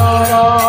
Nara.